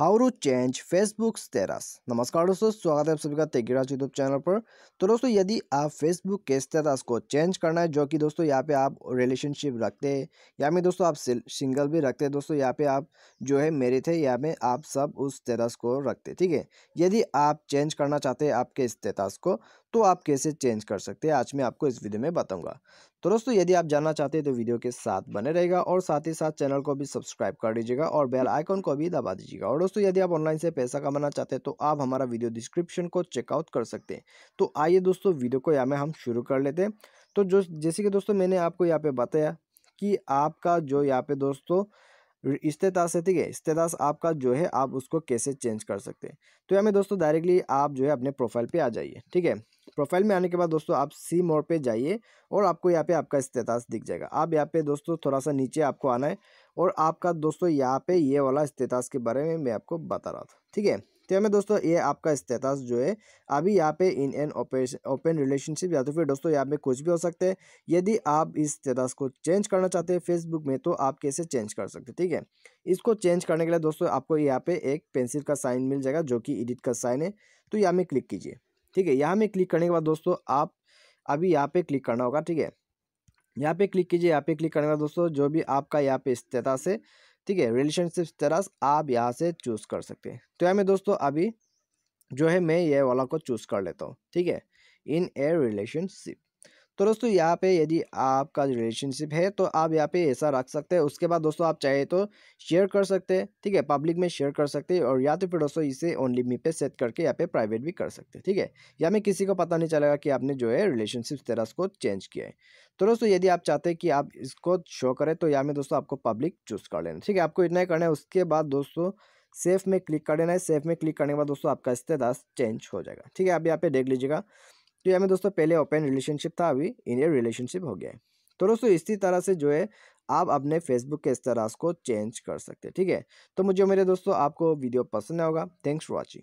How to change Facebook status नमस्कार दोस्तों, स्वागत है आप सभी का तेगीराज यूट्यूब चैनल पर। तो दोस्तों, यदि आप फेसबुक के स्टेटस को चेंज करना है, जो कि दोस्तों यहाँ पे आप रिलेशनशिप रखते हैं, या में दोस्तों आप सिंगल भी रखते हैं, दोस्तों यहाँ पे आप जो है मेरे थे या में आप सब उस स्टेटस को रखते ठीक है? यदि आप चेंज करना चाहते हैं आपके स्टेटस को तो आप कैसे चेंज कर सकते हैं? आज मैं आपको इस वीडियो में बताऊँगा। तो दोस्तों यदि आप जानना चाहते हैं तो वीडियो के साथ बने रहेगा और साथ ही साथ चैनल को भी सब्सक्राइब कर दीजिएगा और बेल आइकन को भी दबा दीजिएगा। और दोस्तों यदि आप ऑनलाइन से पैसा कमाना चाहते हैं तो आप हमारा वीडियो डिस्क्रिप्शन को चेकआउट कर सकते हैं। तो आइए दोस्तों वीडियो को यहाँ में हम शुरू कर लेते हैं। तो जो जैसे कि दोस्तों मैंने आपको यहाँ पे बताया कि आपका जो यहाँ पे दोस्तों स्टेटस है ठीक है? स्टेटस आपका जो है, आप उसको कैसे चेंज कर सकते हैं? तो यहाँ में दोस्तों डायरेक्टली आप जो है, अपने प्रोफ़ाइल पे आ जाइए, ठीक है? प्रोफ़ाइल में आने के बाद दोस्तों आप सी मोड पे जाइए और आपको यहाँ पे आपका स्टेटस दिख जाएगा। आप यहाँ पे दोस्तों थोड़ा सा नीचे आपको आना है और आपका दोस्तों यहाँ पे ये वाला स्टेटस के बारे में मैं आपको बता रहा था, ठीक है? तो हमें दोस्तों ये आपका स्टेटस जो है, अभी यहाँ पे इन एन ओपन रिलेशनशिप या तो फिर दोस्तों यहाँ पे कुछ भी हो सकते हैं। यदि आप इस स्टेटस को चेंज करना चाहते हैं फेसबुक में तो आप कैसे चेंज कर सकते हैं, ठीक है? इसको चेंज करने के लिए दोस्तों आपको यहाँ पे एक पेंसिल का साइन मिल जाएगा, जो कि एडिट का साइन है तो यहाँ में क्लिक कीजिए, ठीक है? यहाँ में क्लिक करने के बाद दोस्तों आप अभी यहाँ पे क्लिक करना होगा, ठीक है? यहाँ पे क्लिक कीजिए, यहाँ पे क्लिक करने के बाद दोस्तों जो भी आपका यहाँ पे स्टेटस है ठीक है रिलेशनशिप तरह आप यहाँ से चूज़ कर सकते हैं। तो यहाँ में दोस्तों अभी जो है मैं ये वाला को चूज़ कर लेता हूँ, ठीक है? इन ए रिलेशनशिप तो दोस्तों, यहाँ पे यदि आपका रिलेशनशिप है तो आप यहाँ पे ऐसा रख सकते हैं। उसके बाद दोस्तों, आप चाहे तो शेयर कर सकते हैं, ठीक है? पब्लिक में शेयर कर सकते हैं और या तो फिर दोस्तों, इसे ओनली मी पे सेट करके यहाँ पे प्राइवेट भी कर सकते हैं, ठीक है? या में किसी को पता नहीं चलेगा कि आपने जो है रिलेशनशिप स्टेटस को चेंज किया है। तो दोस्तों, यदि आप चाहते हैं कि आप इसको शो करें तो यहाँ में दोस्तों, आपको पब्लिक चूज़ कर लेना ठीक है? आपको इतना ही करना है, उसके बाद दोस्तों सेफ़ में क्लिक कर देना है। सेफ़ में क्लिक करने के बाद दोस्तों, आपका स्टेटस चेंज हो जाएगा, ठीक है? आप यहाँ पे देख लीजिएगा। तो यह में दोस्तों पहले ओपन रिलेशनशिप था अभी इन रिलेशनशिप हो गया है। तो दोस्तों इसी तरह से जो है, आप अपने फेसबुक के इस तरह को चेंज कर सकते हैं, ठीक है? तो मुझे मेरे दोस्तों आपको वीडियो पसंद आएगा थैंक्स फॉर वॉचिंग